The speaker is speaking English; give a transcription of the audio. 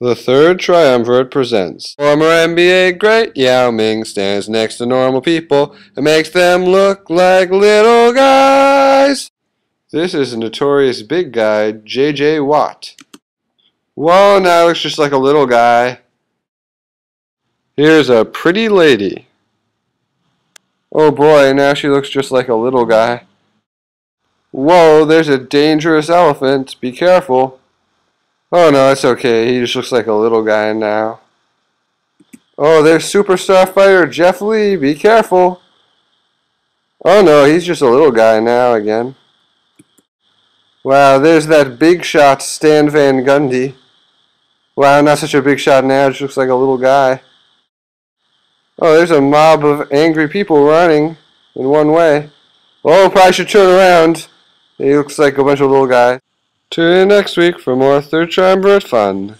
The third triumvirate presents former NBA great Yao Ming stands next to normal people and makes them look like little guys. This is a notorious big guy, J.J. Watt. Whoa, now looks just like a little guy. Here's a pretty lady. Oh boy, now she looks just like a little guy. Whoa, there's a dangerous elephant. Be careful. Oh no, it's okay. He just looks like a little guy now. Oh, there's superstar fighter Jet Li. Be careful. Oh no, he's just a little guy now again. Wow, there's that big shot Stan Van Gundy. Wow, not such a big shot now. Just looks like a little guy. Oh, there's a mob of angry people running in one way. Oh, probably should turn around. He looks like a bunch of little guys. Tune in next week for more Third Triumvirate fun.